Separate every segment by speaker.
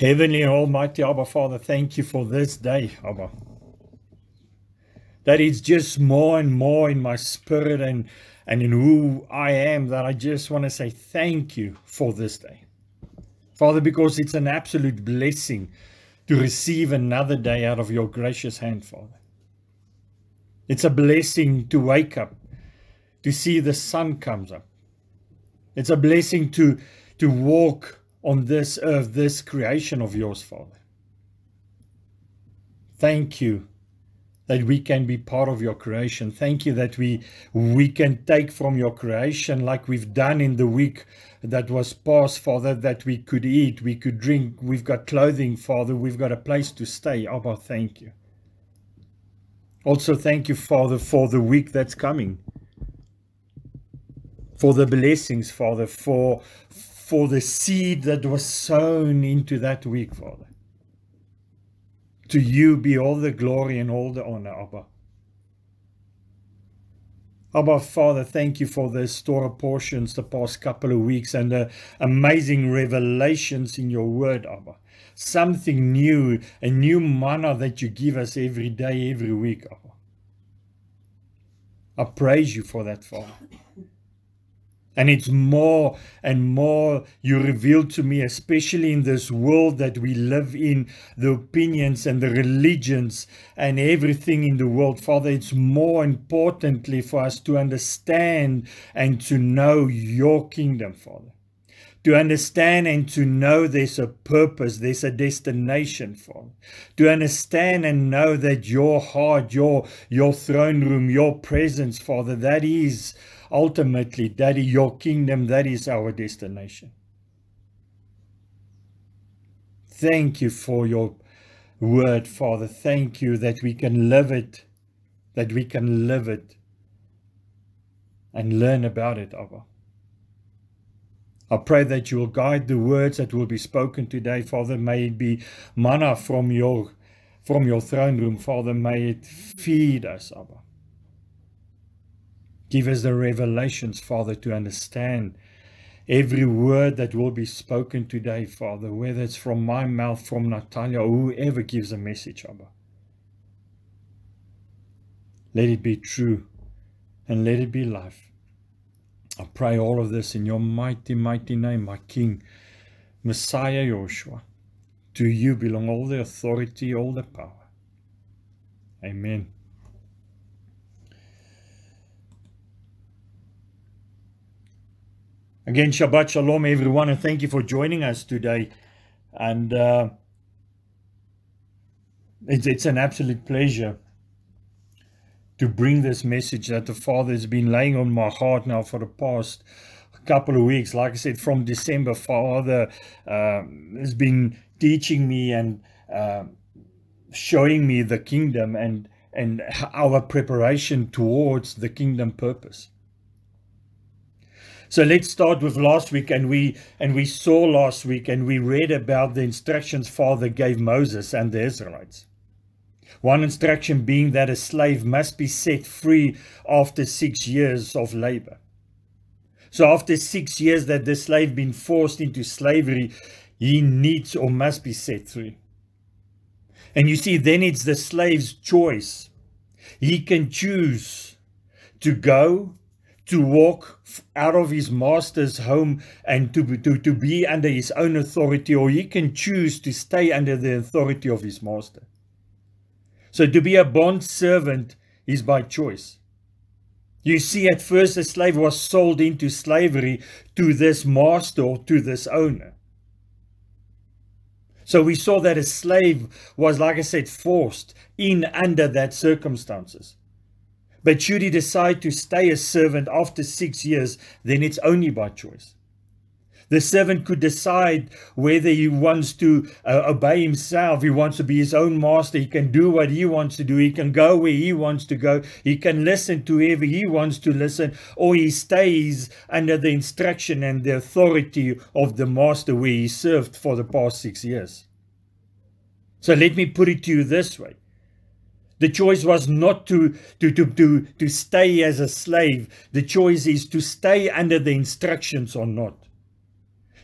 Speaker 1: Heavenly Almighty Abba Father, thank you for this day, Abba. That it's just more and more in my spirit and, and in who I am that I just want to say thank you for this day. Father, because it's an absolute blessing to receive another day out of your gracious hand, Father. It's a blessing to wake up, to see the sun comes up. It's a blessing to, to walk on this earth, this creation of yours, Father. Thank you that we can be part of your creation. Thank you that we we can take from your creation like we've done in the week that was past, Father, that we could eat, we could drink, we've got clothing, Father, we've got a place to stay. Abba, thank you. Also, thank you, Father, for the week that's coming. For the blessings, Father, for for the seed that was sown into that week, Father. To you be all the glory and all the honor, Abba. Abba, Father, thank you for the Torah portions the past couple of weeks and the amazing revelations in your word, Abba. Something new, a new manna that you give us every day, every week, Abba. I praise you for that, Father. And it's more and more you reveal to me, especially in this world that we live in, the opinions and the religions and everything in the world. Father, it's more importantly for us to understand and to know your kingdom, Father. To understand and to know there's a purpose, there's a destination, Father. To understand and know that your heart, your, your throne room, your presence, Father, that is ultimately, Daddy, your kingdom, that is our destination. Thank you for your word, Father. Thank you that we can live it, that we can live it and learn about it, Abba. I pray that you will guide the words that will be spoken today, Father. May it be manna from your from your throne room, Father. May it feed us, Abba. Give us the revelations, Father, to understand every word that will be spoken today, Father, whether it's from my mouth, from Natalia, or whoever gives a message, Abba. Let it be true and let it be life. I pray all of this in your mighty, mighty name, my King, Messiah Joshua. To you belong all the authority, all the power. Amen. Again, Shabbat Shalom, everyone, and thank you for joining us today. And uh, it's, it's an absolute pleasure to bring this message that the Father has been laying on my heart now for the past couple of weeks. Like I said, from December, Father uh, has been teaching me and uh, showing me the kingdom and and our preparation towards the kingdom purpose. So let's start with last week and we and we saw last week and we read about the instructions Father gave Moses and the Israelites. One instruction being that a slave must be set free after six years of labor. So after six years that the slave been forced into slavery, he needs or must be set free. And you see, then it's the slave's choice. He can choose to go to walk out of his master's home and to, to, to be under his own authority, or he can choose to stay under the authority of his master. So to be a bond servant is by choice. You see, at first a slave was sold into slavery to this master or to this owner. So we saw that a slave was, like I said, forced in under that circumstances. But should he decide to stay a servant after six years, then it's only by choice. The servant could decide whether he wants to uh, obey himself. He wants to be his own master. He can do what he wants to do. He can go where he wants to go. He can listen to whoever he wants to listen, or he stays under the instruction and the authority of the master where he served for the past six years. So let me put it to you this way the choice was not to, to, to, to, to stay as a slave. The choice is to stay under the instructions or not.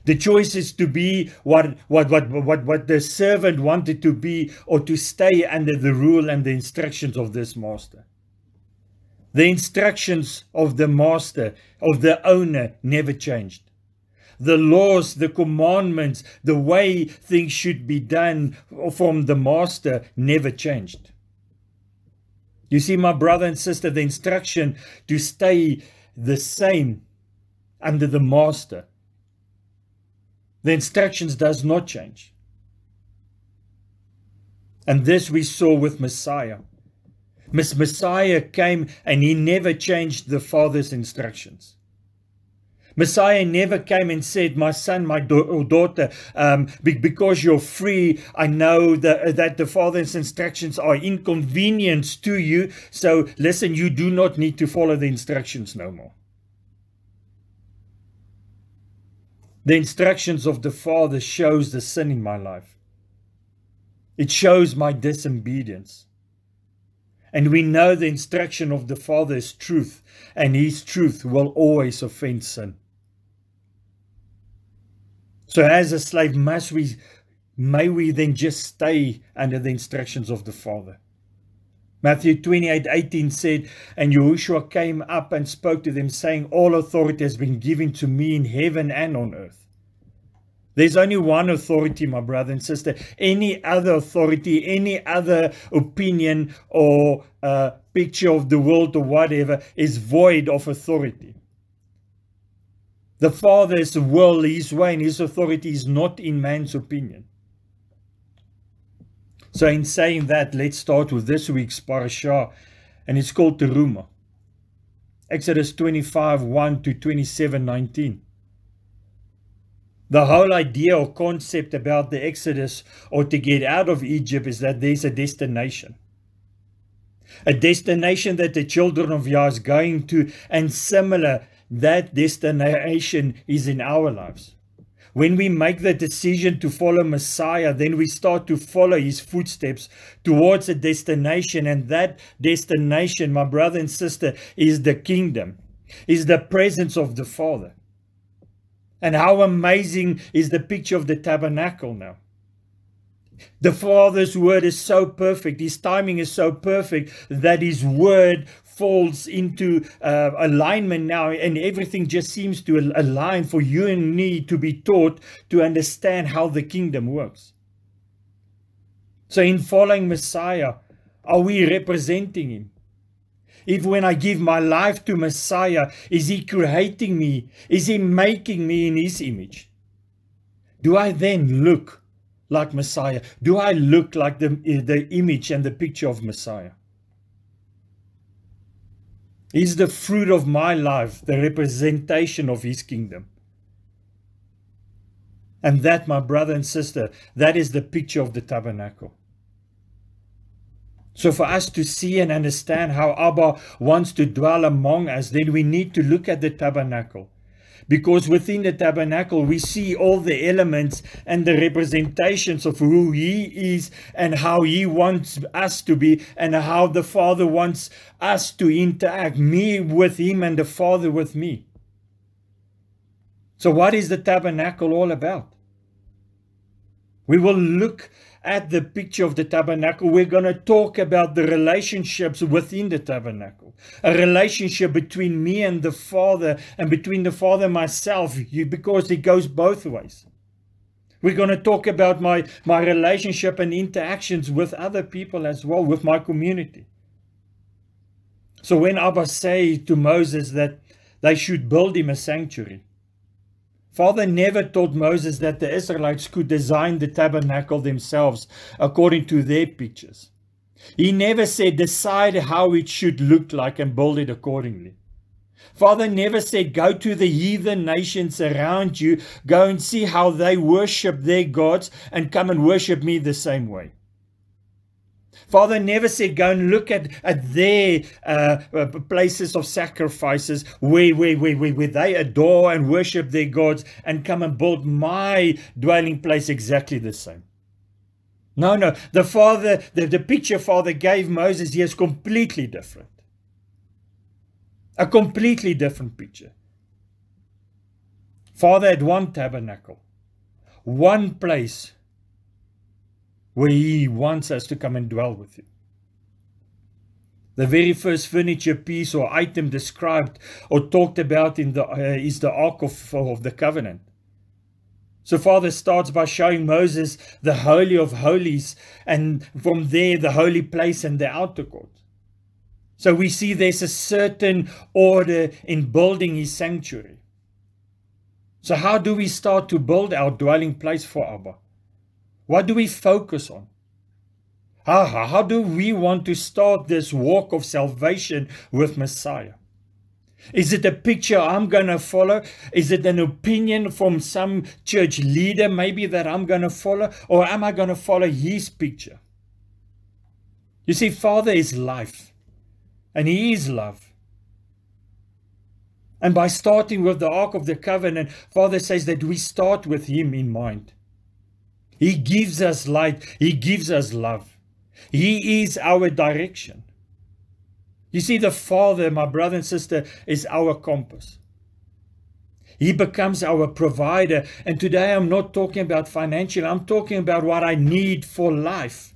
Speaker 1: The choice is to be what, what, what, what, what the servant wanted to be or to stay under the rule and the instructions of this master. The instructions of the master, of the owner, never changed. The laws, the commandments, the way things should be done from the master never changed. You see, my brother and sister, the instruction to stay the same under the master. The instructions does not change. And this we saw with Messiah. Miss Messiah came and he never changed the Father's instructions. Messiah never came and said, My son, my da- daughter, um, because you're free, I know that, that the Father's instructions are inconvenience to you. So listen, you do not need to follow the instructions no more. The instructions of the Father shows the sin in my life. It shows my disobedience. And we know the instruction of the Father is truth, and His truth will always offend sin. So as a slave, must we may we then just stay under the instructions of the Father. Matthew 28 18 said, And Yahushua came up and spoke to them, saying, All authority has been given to me in heaven and on earth. There's only one authority, my brother and sister. Any other authority, any other opinion or uh, picture of the world or whatever is void of authority. The Father's will, His way, and His authority is not in man's opinion. So, in saying that, let's start with this week's parasha, and it's called Teruma. Exodus 25 1 to 27 19. The whole idea or concept about the Exodus or to get out of Egypt is that there's a destination. A destination that the children of Yah is going to, and similar that destination is in our lives. When we make the decision to follow Messiah, then we start to follow his footsteps towards a destination. And that destination, my brother and sister, is the kingdom, is the presence of the Father. And how amazing is the picture of the tabernacle now. The Father's word is so perfect, His timing is so perfect that His word falls into uh, alignment now, and everything just seems to align for you and me to be taught to understand how the kingdom works. So, in following Messiah, are we representing Him? If when I give my life to Messiah, is He creating me? Is He making me in His image? Do I then look like Messiah? Do I look like the, the image and the picture of Messiah? Is the fruit of my life the representation of His kingdom? And that, my brother and sister, that is the picture of the tabernacle. So, for us to see and understand how Abba wants to dwell among us, then we need to look at the tabernacle because within the tabernacle we see all the elements and the representations of who he is and how he wants us to be and how the father wants us to interact me with him and the father with me. So what is the tabernacle all about? We will look at the picture of the tabernacle, we're going to talk about the relationships within the tabernacle. A relationship between me and the Father, and between the Father and myself, because it goes both ways. We're going to talk about my, my relationship and interactions with other people as well, with my community. So when Abba say to Moses that they should build him a sanctuary, Father never told Moses that the Israelites could design the tabernacle themselves according to their pictures. He never said, decide how it should look like and build it accordingly. Father never said, go to the heathen nations around you, go and see how they worship their gods, and come and worship me the same way. Father never said, go and look at, at their uh, uh, places of sacrifices where, where, where, where they adore and worship their gods and come and build my dwelling place exactly the same. No, no. The Father, the, the picture Father gave Moses here is completely different. A completely different picture. Father had one tabernacle, one place where He wants us to come and dwell with Him. The very first furniture piece or item described or talked about in the uh, is the Ark of, of the Covenant. So Father starts by showing Moses the Holy of Holies and from there the holy place and the outer court. So we see there's a certain order in building his sanctuary. So how do we start to build our dwelling place for Abba? What do we focus on? How, how do we want to start this walk of salvation with Messiah? Is it a picture I'm going to follow? Is it an opinion from some church leader maybe that I'm going to follow? Or am I going to follow his picture? You see, Father is life and he is love. And by starting with the Ark of the Covenant, Father says that we start with him in mind. He gives us light, he gives us love. He is our direction. You see, the Father, my brother and sister, is our compass. He becomes our provider. And today I'm not talking about financial, I'm talking about what I need for life.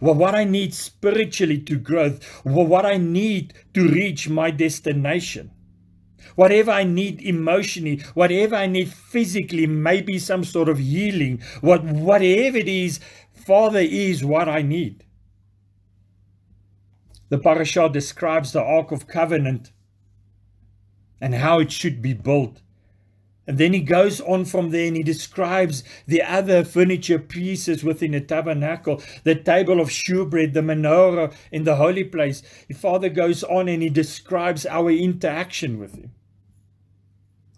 Speaker 1: Well, what I need spiritually to grow, well, what I need to reach my destination. Whatever I need emotionally, whatever I need physically, maybe some sort of healing, what, whatever it is, Father is what I need. The parashah describes the Ark of Covenant and how it should be built. And then he goes on from there and he describes the other furniture pieces within the tabernacle, the table of shewbread, the menorah in the holy place. The Father goes on and he describes our interaction with him.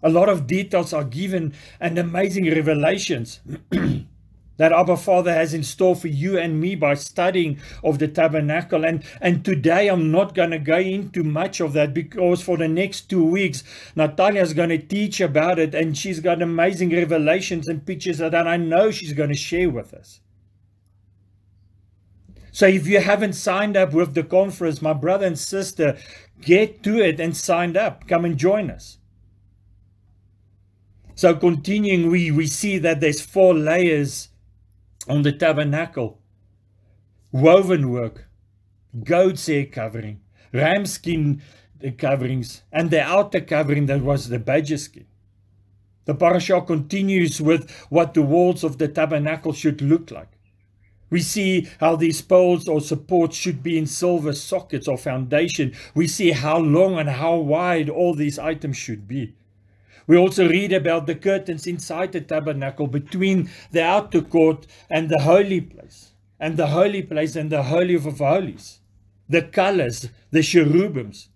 Speaker 1: A lot of details are given and amazing revelations. that Abba Father has in store for you and me by studying of the tabernacle. And, and today I'm not going to go into much of that because for the next two weeks, Natalia is going to teach about it and she's got amazing revelations and pictures that I know she's going to share with us. So if you haven't signed up with the conference, my brother and sister, get to it and signed up. Come and join us. So continuing, we, we see that there's four layers on the tabernacle. Woven work, goat's hair covering, ram skin uh, coverings, and the outer covering that was the badger skin. The parashah continues with what the walls of the tabernacle should look like. We see how these poles or supports should be in silver sockets or foundation. We see how long and how wide all these items should be. We also read about the curtains inside the tabernacle between the outer court and the holy place, and the holy place and the holy of holies. The colors, the cherubims.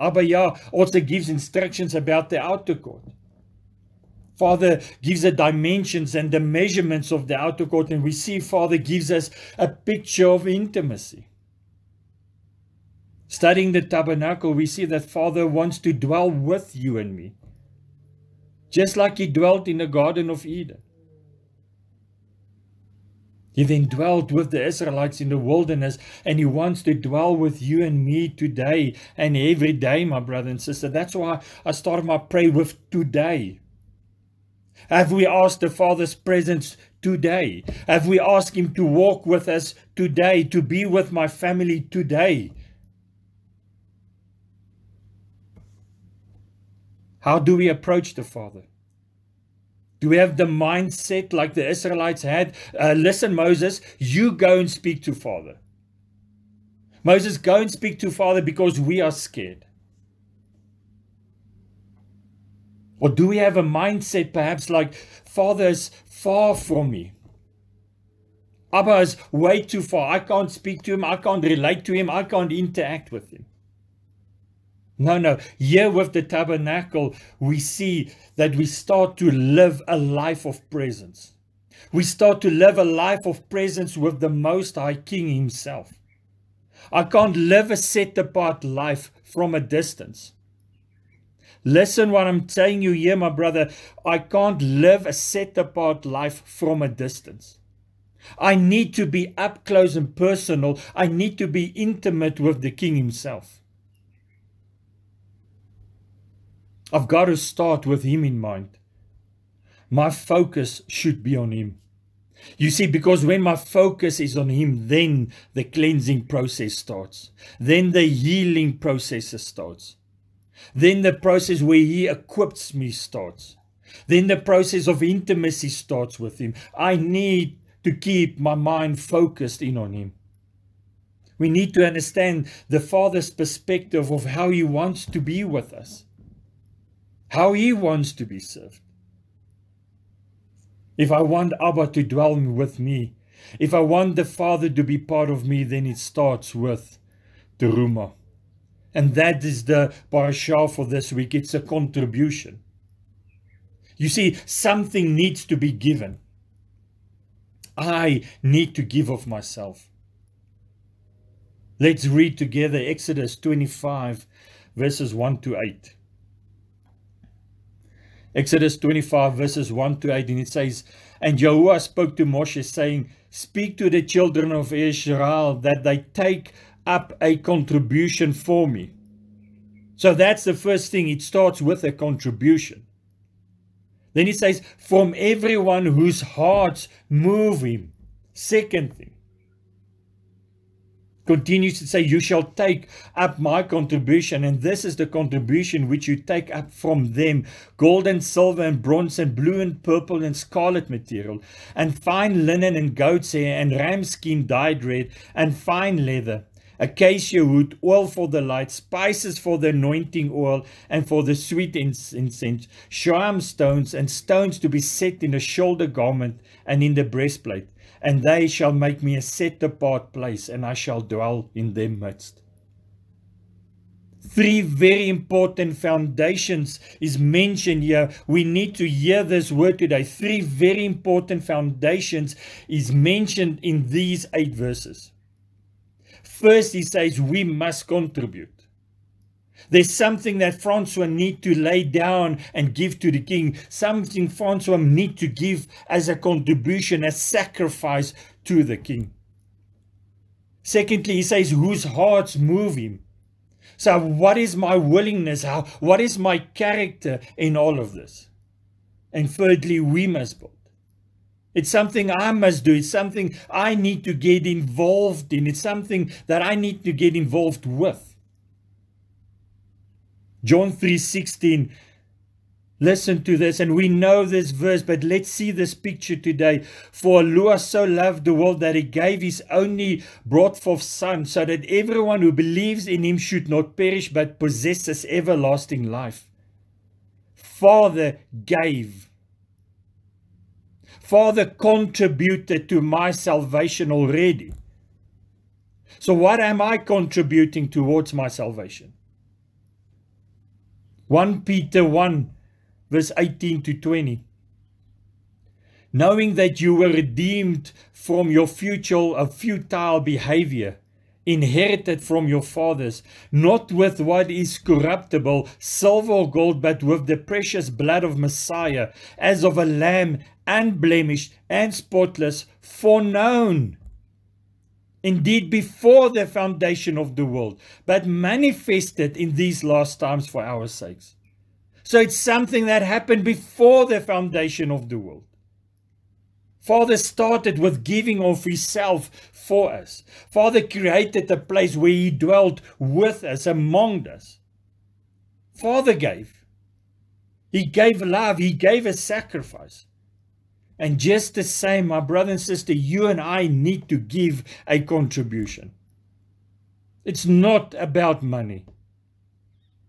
Speaker 1: Abba also gives instructions about the outer court. Father gives the dimensions and the measurements of the outer court, and we see Father gives us a picture of intimacy. Studying the tabernacle, we see that Father wants to dwell with you and me just like he dwelt in the Garden of Eden. He then dwelt with the Israelites in the wilderness, and he wants to dwell with you and me today and every day, my brother and sister. That's why I started my prayer with today. Have we asked the Father's presence today? Have we asked Him to walk with us today, to be with my family today? How do we approach the Father? Do we have the mindset like the Israelites had? Uh, listen, Moses, you go and speak to Father. Moses, go and speak to Father because we are scared. Or do we have a mindset perhaps like, Father is far from me? Abba is way too far. I can't speak to him. I can't relate to him. I can't interact with him. No, no. Here with the tabernacle, we see that we start to live a life of presence. We start to live a life of presence with the Most High King Himself. I can't live a set apart life from a distance. Listen what I'm telling you here, my brother. I can't live a set apart life from a distance. I need to be up close and personal. I need to be intimate with the King Himself. I've got to start with Him in mind. My focus should be on Him. You see, because when my focus is on Him, then the cleansing process starts. Then the healing process starts. Then the process where He equips me starts. Then the process of intimacy starts with Him. I need to keep my mind focused in on Him. We need to understand the Father's perspective of how He wants to be with us, how He wants to be served. If I want Abba to dwell with me, if I want the Father to be part of me, then it starts with Teruma. And that is the parasha for this week. It's a contribution. You see, something needs to be given. I need to give of myself. Let's read together Exodus 25, verses 1 to 8. Exodus 25, verses 1 to 8, and it says, And Yahuwah spoke to Moshe, saying, Speak to the children of Israel that they take up a contribution for me. So that's the first thing. It starts with a contribution. Then he says, From everyone whose hearts move him. Second thing continues to say, You shall take up my contribution, and this is the contribution which you take up from them gold and silver and bronze and blue and purple and scarlet material, and fine linen and goat's hair and ram skin dyed red, and fine leather. Acacia wood, oil for the light, spices for the anointing oil, and for the sweet incense, shoham stones, and stones to be set in the shoulder garment and in the breastplate and they shall make me a set apart place, and I shall dwell in their midst. Three very important foundations is mentioned here. We need to hear this word today. Three very important foundations is mentioned in these eight verses. First, he says we must contribute. There's something that Francois need to lay down and give to the king. Something Francois need to give as a contribution, as sacrifice to the king. Secondly, he says, whose hearts move him. So what is my willingness? How, what is my character in all of this? And thirdly, we must build. It's something I must do. It's something I need to get involved in. It's something that I need to get involved with. John 3:16 Listen to this, and we know this verse, but let's see this picture today. For Lua so loved the world that he gave his only brought forth Son, so that everyone who believes in him should not perish but possesses everlasting life. Father gave. Father contributed to my salvation already. So, what am I contributing towards my salvation? 1 Peter 1, verse 18 to 20. Knowing that you were redeemed from your futile, uh, futile behavior, inherited from your fathers, not with what is corruptible, silver or gold, but with the precious blood of Messiah, as of a lamb, unblemished and spotless, foreknown indeed before the foundation of the world, but manifested in these last times for our sakes. So it's something that happened before the foundation of the world. Father started with giving of Himself for us. Father created a place where He dwelt with us, among us. Father gave. He gave love. He gave a sacrifice. And just the same, my brother and sister, you and I need to give a contribution. It's not about money.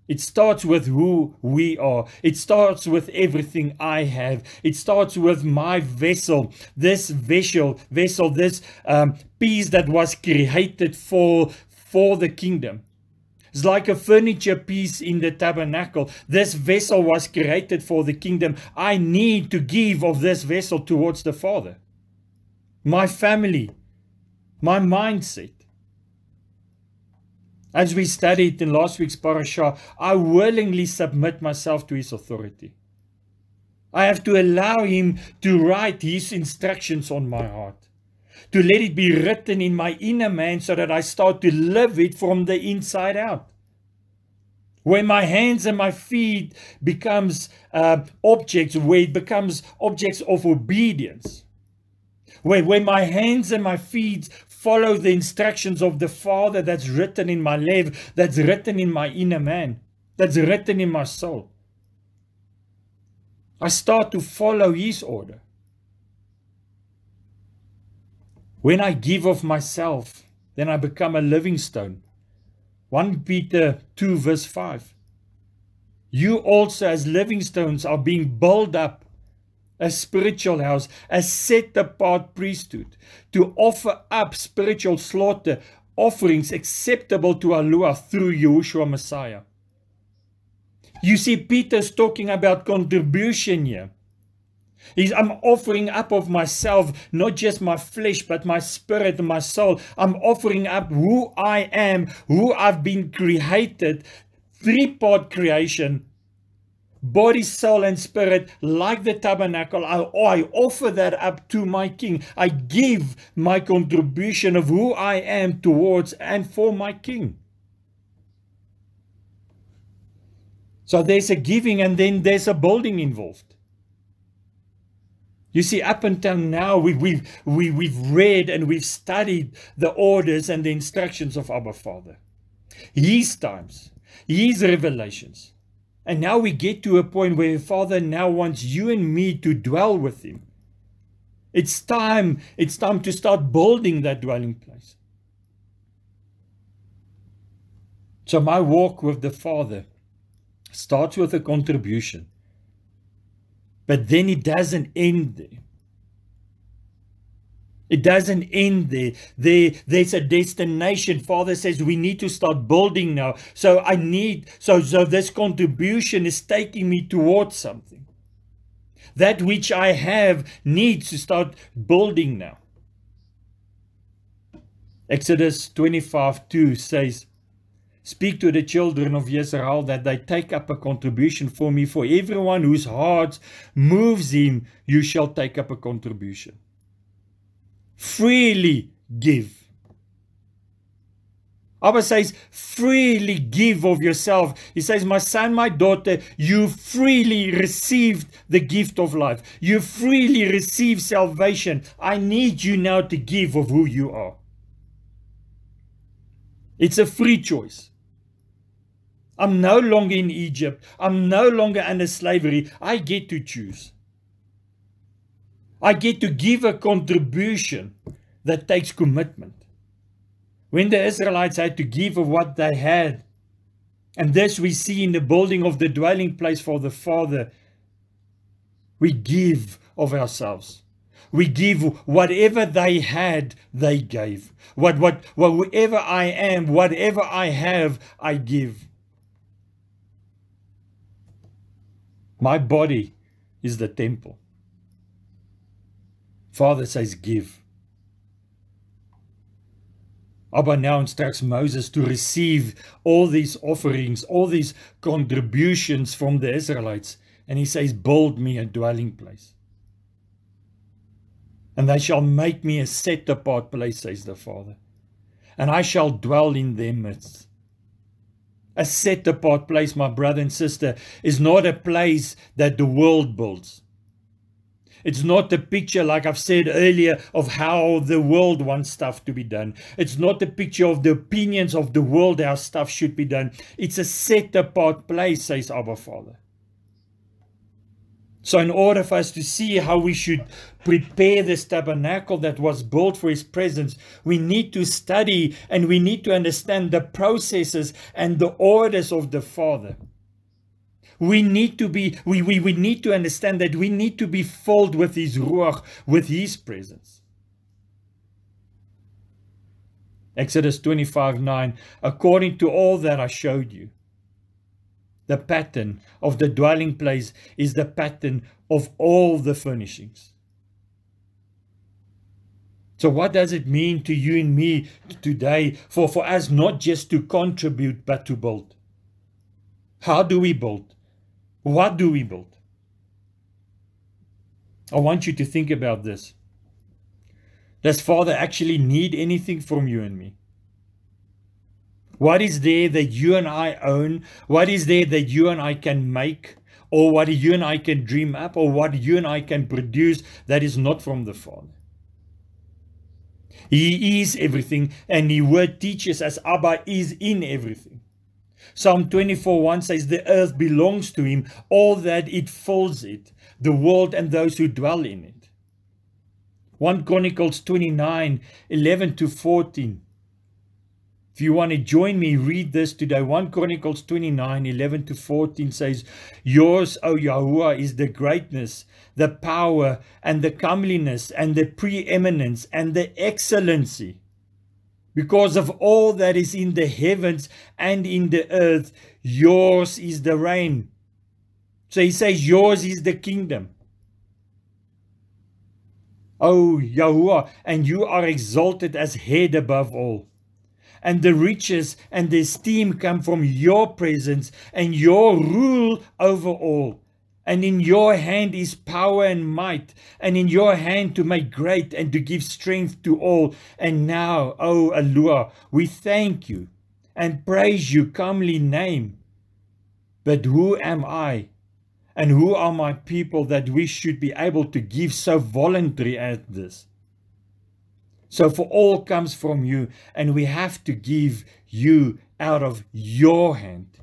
Speaker 1: It starts with who we are. It starts with everything I have. It starts with my vessel, this vessel, vessel, this um, piece that was created for for the kingdom. It's like a furniture piece in the tabernacle. This vessel was created for the kingdom. I need to give of this vessel towards the Father. My family, my mindset. As we studied in last week's parasha, I willingly submit myself to his authority. I have to allow him to write his instructions on my heart, to let it be written in my inner man so that I start to live it from the inside out. where my hands and my feet becomes uh, objects, where it becomes objects of obedience, where, where my hands and my feet follow the instructions of the Father that's written in my life, that's written in my inner man, that's written in my soul. I start to follow His order. When I give of myself, then I become a living stone 1 Peter 2 verse 5. You also as living stones are being built up a spiritual house, a set apart priesthood to offer up spiritual slaughter offerings acceptable to Allah through Yeshua Messiah. You see, Peter's talking about contribution here. He's, I'm offering up of myself, not just my flesh, but my spirit and my soul. I'm offering up who I am, who I've been created, three part creation, body, soul, and spirit, like the tabernacle. I, I offer that up to my King. I give my contribution of who I am towards and for my King. So there's a giving and then there's a building involved. You see, up until now, we, we've, we, we've read and we've studied the orders and the instructions of our Father. His times, His revelations. And now we get to a point where the Father now wants you and me to dwell with Him. It's time, it's time to start building that dwelling place. So my walk with the Father starts with a contribution. But then it doesn't end there. It doesn't end there. there. There's a destination. Father says we need to start building now. So I need, so, so this contribution is taking me towards something. That which I have needs to start building now. Exodus 25 2 says, Speak to the children of Israel that they take up a contribution for me. For everyone whose heart moves him, you shall take up a contribution. Freely give. Abba says, freely give of yourself. He says, My son, my daughter, you freely received the gift of life. You freely received salvation. I need you now to give of who you are. It's a free choice. I'm no longer in Egypt. I'm no longer under slavery. I get to choose. I get to give a contribution that takes commitment. When the Israelites had to give of what they had, and this we see in the building of the dwelling place for the Father, we give of ourselves. We give whatever they had, they gave. What, what, whatever I am, whatever I have, I give. My body is the temple. Father says, Give. Abba now instructs Moses to receive all these offerings, all these contributions from the Israelites. And he says, Build me a dwelling place. And they shall make me a set apart place, says the Father. And I shall dwell in their midst. A set apart place, my brother and sister, is not a place that the world builds. It's not a picture, like I've said earlier, of how the world wants stuff to be done. It's not a picture of the opinions of the world how stuff should be done. It's a set apart place, says our Father. So, in order for us to see how we should prepare this tabernacle that was built for His presence, we need to study and we need to understand the processes and the orders of the Father. We need to be, we, we, we need to understand that we need to be filled with His Ruach, with His presence. Exodus 25 9, according to all that I showed you the pattern of the dwelling place is the pattern of all the furnishings. So, what does it mean to you and me today for, for us not just to contribute but to build? How do we build? What do we build? I want you to think about this. Does Father actually need anything from you and me? What is there that you and I own? What is there that you and I can make? Or what you and I can dream up? Or what you and I can produce that is not from the Father? He is everything, and His word teaches us Abba is in everything. Psalm 24 1 says, The earth belongs to Him, all that it fills it, the world and those who dwell in it. 1 Chronicles 29 11 to 14. If you want to join me, read this today. 1 Chronicles 29 11 to 14 says, Yours, O Yahuwah, is the greatness, the power, and the comeliness, and the preeminence, and the excellency. Because of all that is in the heavens and in the earth, yours is the reign. So he says, Yours is the kingdom. O Yahuwah, and you are exalted as head above all. And the riches and the esteem come from your presence and your rule over all. And in your hand is power and might, and in your hand to make great and to give strength to all. And now, O Alua, we thank you and praise you, comely name. But who am I and who are my people that we should be able to give so voluntary as this? So, for all comes from you, and we have to give you out of your hand.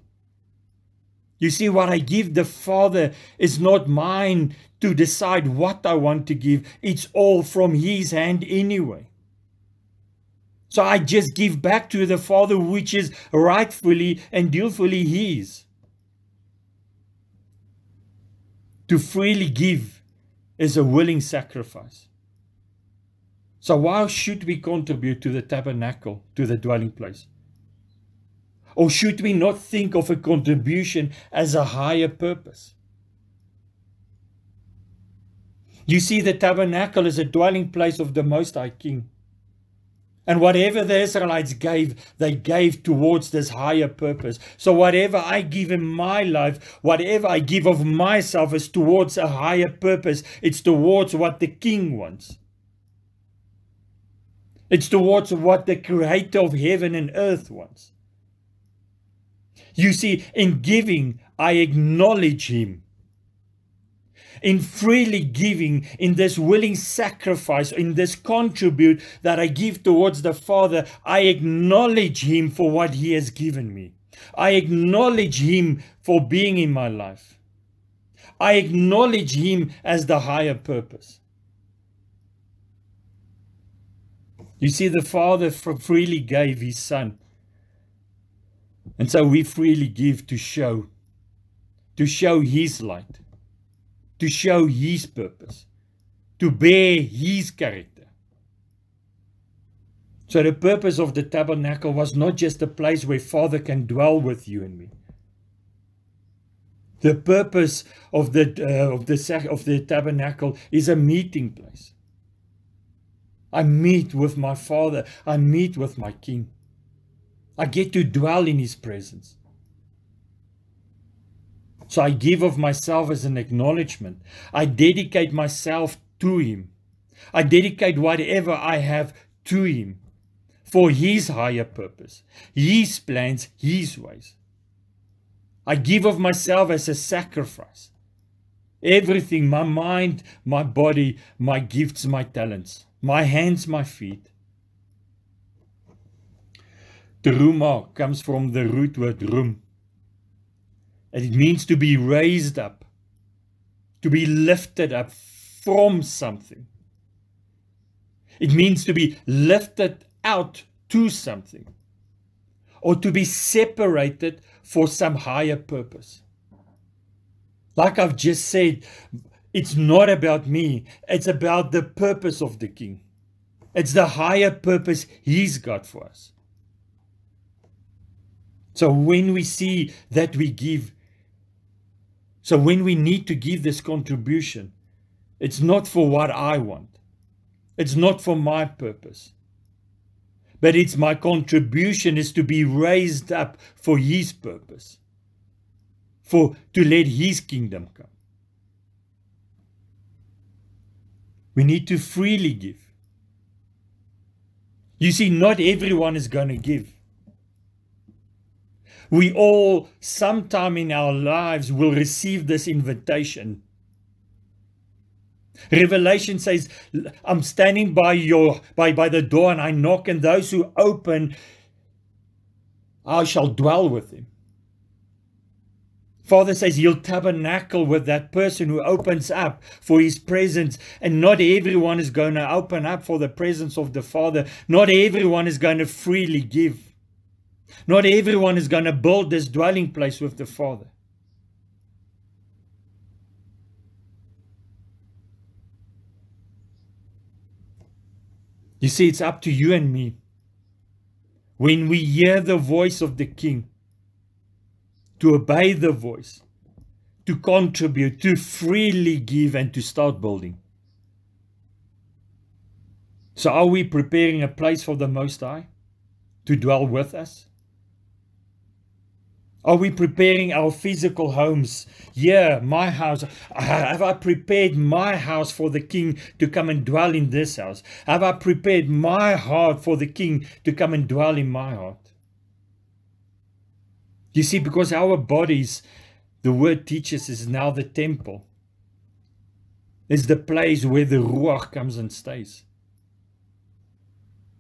Speaker 1: You see, what I give the Father is not mine to decide what I want to give, it's all from His hand anyway. So I just give back to the Father, which is rightfully and dutifully His. To freely give is a willing sacrifice. So, why should we contribute to the tabernacle, to the dwelling place? Or should we not think of a contribution as a higher purpose? You see, the tabernacle is a dwelling place of the Most High King. And whatever the Israelites gave, they gave towards this higher purpose. So, whatever I give in my life, whatever I give of myself is towards a higher purpose. It's towards what the king wants. It's towards what the creator of heaven and earth wants. You see, in giving, I acknowledge him in freely giving, in this willing sacrifice, in this contribute that I give towards the Father, I acknowledge Him for what He has given me. I acknowledge Him for being in my life. I acknowledge Him as the higher purpose. You see, the Father freely gave His Son. And so we freely give to show, to show His light to show his purpose, to bear his character. So the purpose of the tabernacle was not just a place where Father can dwell with you and me. The purpose of the uh, of the of the tabernacle is a meeting place. I meet with my Father. I meet with my King. I get to dwell in His presence. So I give of myself as an acknowledgement. I dedicate myself to Him. I dedicate whatever I have to Him for His higher purpose, His plans, His ways. I give of myself as a sacrifice. Everything my mind, my body, my gifts, my talents, my hands, my feet. Teruma comes from the root word rum, and it means to be raised up, to be lifted up from something. It means to be lifted out to something or to be separated for some higher purpose. Like I've just said, it's not about me, it's about the purpose of the King. It's the higher purpose He's got for us. So when we see that we give, so when we need to give this contribution, it's not for what I want. It's not for my purpose. But it's my contribution is to be raised up for his purpose. For to let his kingdom come. We need to freely give. You see, not everyone is going to give. We all, sometime in our lives, will receive this invitation. Revelation says, I'm standing by your by, by the door and I knock, and those who open, I shall dwell with him. Father says he'll tabernacle with that person who opens up for his presence. And not everyone is going to open up for the presence of the Father. Not everyone is going to freely give. Not everyone is going to build this dwelling place with the Father. You see, it's up to you and me. When we hear the voice of the King, to obey the voice, to contribute, to freely give, and to start building. So, are we preparing a place for the Most High to dwell with us? Are we preparing our physical homes? Yeah, my house. Have I prepared my house for the king to come and dwell in this house? Have I prepared my heart for the king to come and dwell in my heart? You see, because our bodies, the word teaches, is now the temple. It's the place where the Ruach comes and stays.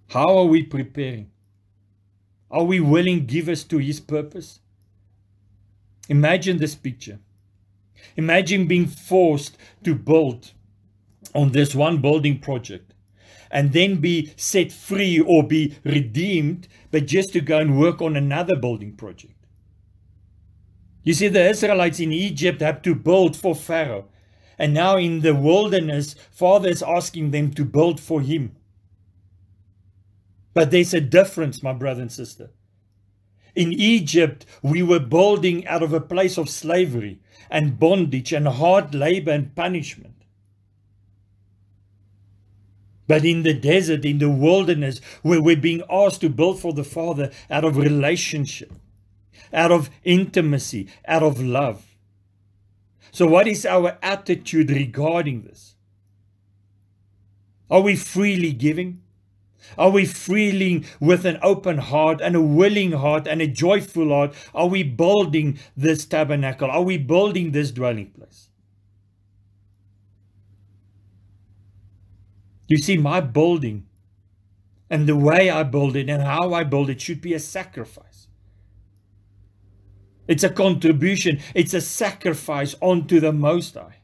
Speaker 1: How are we preparing? Are we willing givers to his purpose? Imagine this picture. Imagine being forced to build on this one building project and then be set free or be redeemed, but just to go and work on another building project. You see, the Israelites in Egypt have to build for Pharaoh. And now in the wilderness, Father is asking them to build for him. But there's a difference, my brother and sister. In Egypt, we were building out of a place of slavery and bondage and hard labor and punishment. But in the desert, in the wilderness, where we're being asked to build for the Father out of relationship, out of intimacy, out of love. So, what is our attitude regarding this? Are we freely giving? Are we freely with an open heart and a willing heart and a joyful heart? Are we building this tabernacle? Are we building this dwelling place? You see, my building and the way I build it and how I build it should be a sacrifice. It's a contribution, it's a sacrifice unto the Most High.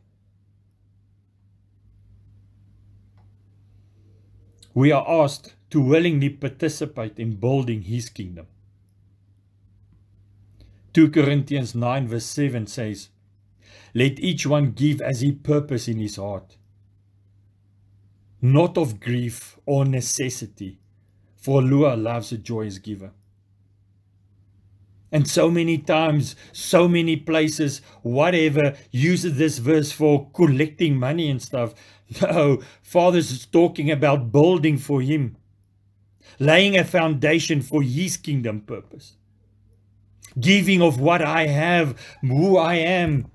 Speaker 1: We are asked to willingly participate in building His kingdom. 2 Corinthians 9, verse 7 says, Let each one give as he purpose in his heart, not of grief or necessity, for Lua loves a joyous giver. And so many times, so many places, whatever, uses this verse for collecting money and stuff. No, Father's talking about building for Him, laying a foundation for His kingdom purpose, giving of what I have, who I am,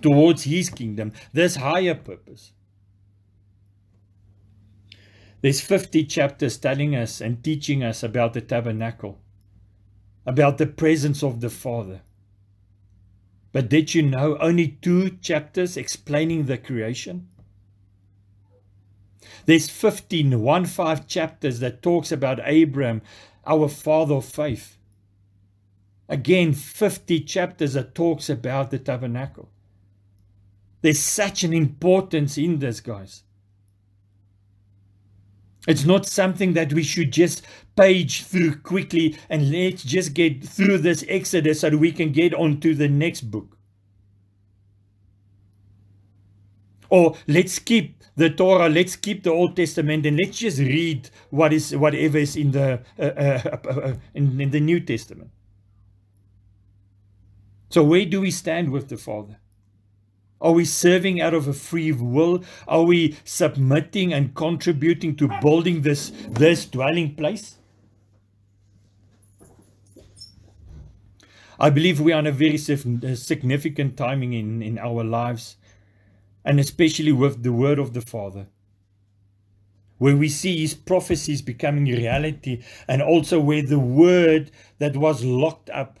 Speaker 1: towards His kingdom, this higher purpose. There's 50 chapters telling us and teaching us about the tabernacle about the presence of the Father. But did you know only two chapters explaining the creation? There's 15, one five chapters that talks about Abraham, our father of faith. Again, 50 chapters that talks about the tabernacle. There's such an importance in this, guys. It's not something that we should just page through quickly and let's just get through this Exodus so we can get on to the next book. Or let's keep the Torah, let's keep the Old Testament, and let's just read what is whatever is in the uh, uh, uh, uh in, in the New Testament. So where do we stand with the Father? Are we serving out of a free will? Are we submitting and contributing to building this, this dwelling place? I believe we are in a very significant timing in, in our lives, and especially with the word of the Father. where we see his prophecies becoming reality, and also where the word that was locked up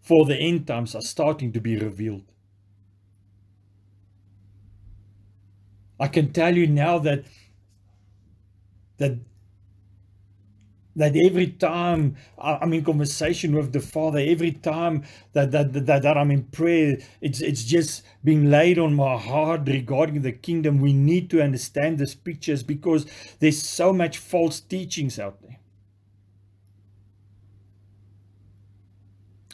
Speaker 1: for the end times are starting to be revealed. I can tell you now that that that every time I'm in conversation with the Father, every time that, that, that, that I'm in prayer, it's, it's just being laid on my heart regarding the kingdom. We need to understand these pictures because there's so much false teachings out there.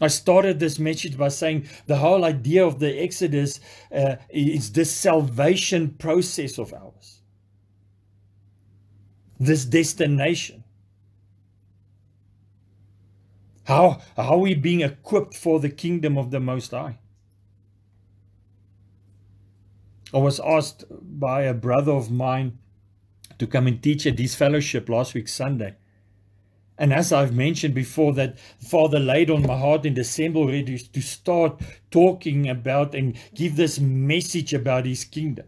Speaker 1: I started this message by saying the whole idea of the Exodus uh, is this salvation process of ours, this destination. How, how are we being equipped for the kingdom of the Most High? I was asked by a brother of mine to come and teach at this fellowship last week, Sunday. And as I've mentioned before, that Father laid on my heart in December already to start talking about and give this message about His kingdom.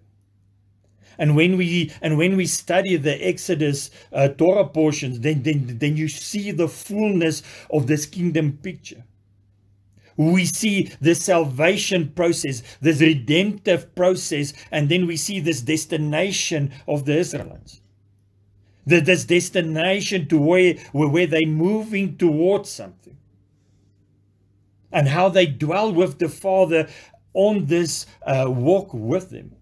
Speaker 1: And when we and when we study the Exodus uh, Torah portions, then, then then you see the fullness of this kingdom picture. We see the salvation process, this redemptive process, and then we see this destination of the Israelites. The, this destination to where, where, they're moving towards something. And how they dwell with the Father on this uh, walk with them.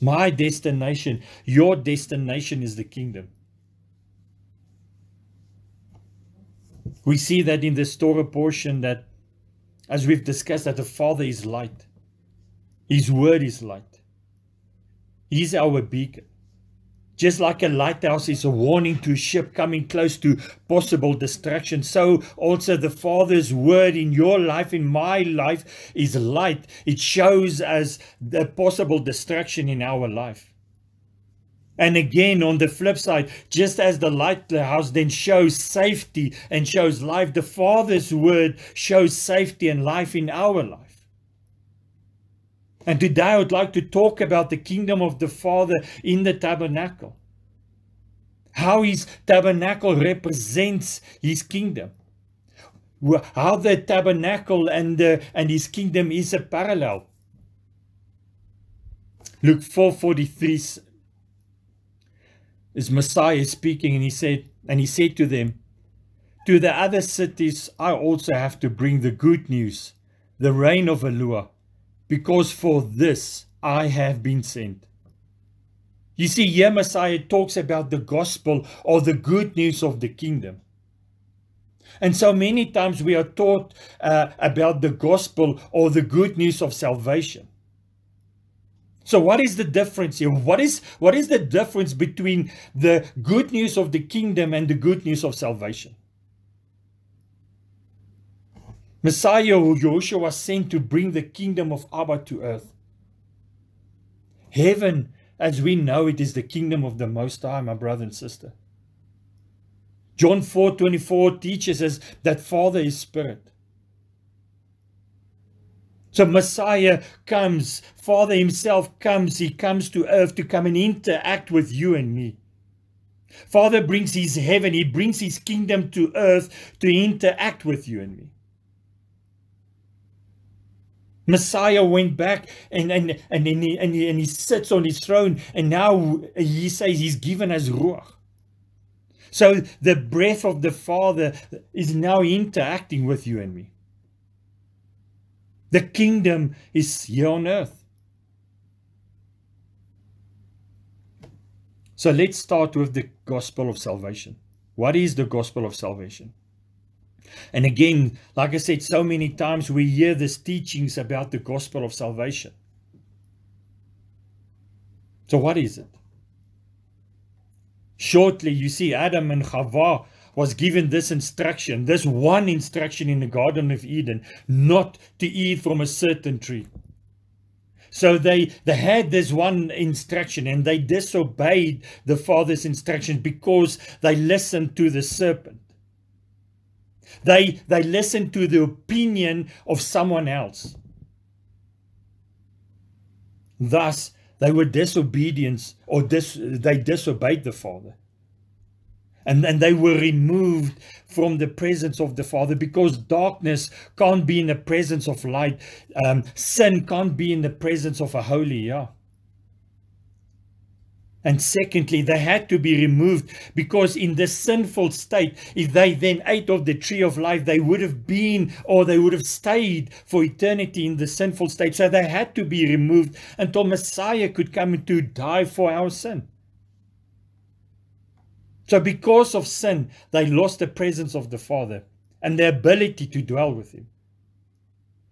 Speaker 1: My destination, your destination is the kingdom. We see that in the Torah portion that, as we've discussed, that the Father is light. His word is light. He's our beacon. Just like a lighthouse is a warning to a ship coming close to possible destruction, so also the Father's word in your life, in my life, is light. It shows us the possible destruction in our life. And again, on the flip side, just as the lighthouse then shows safety and shows life, the Father's word shows safety and life in our life. And today I would like to talk about the kingdom of the Father in the tabernacle. How his tabernacle represents his kingdom. How the tabernacle and, the, and his kingdom is a parallel. Luke 4:43 is Messiah speaking and he said and he said to them to the other cities I also have to bring the good news the reign of Eloah because for this I have been sent. You see, here Messiah talks about the gospel or the good news of the kingdom. And so many times we are taught uh, about the gospel or the good news of salvation. So what is the difference here? What is, what is the difference between the good news of the kingdom and the good news of salvation? Messiah Yahushua was sent to bring the kingdom of Abba to earth. Heaven, as we know it, is the kingdom of the Most High, my brother and sister. John 4 24 teaches us that Father is Spirit. So Messiah comes, Father Himself comes, He comes to earth to come and interact with you and me. Father brings His heaven, He brings His kingdom to earth to interact with you and me. Messiah went back and and and and he, and he, and he sits on his throne and now he says he's given us ruach. So the breath of the Father is now interacting with you and me. The kingdom is here on earth. So let's start with the gospel of salvation. What is the gospel of salvation? And again, like I said, so many times we hear these teachings about the gospel of salvation. So, what is it? Shortly, you see, Adam and Chava was given this instruction, this one instruction in the Garden of Eden, not to eat from a certain tree. So they, they had this one instruction and they disobeyed the father's instruction because they listened to the serpent. They, they listen to the opinion of someone else. Thus, They were disobedience or dis, they disobeyed the Father. And, and they were removed from the presence of the Father because darkness can't be in the presence of light. Um, sin can't be in the presence of a holy Yah. And secondly, they had to be removed because in this sinful state, if they then ate of the tree of life, they would have been or they would have stayed for eternity in the sinful state. So they had to be removed until Messiah could come to die for our sin. So because of sin, they lost the presence of the Father and the ability to dwell with Him.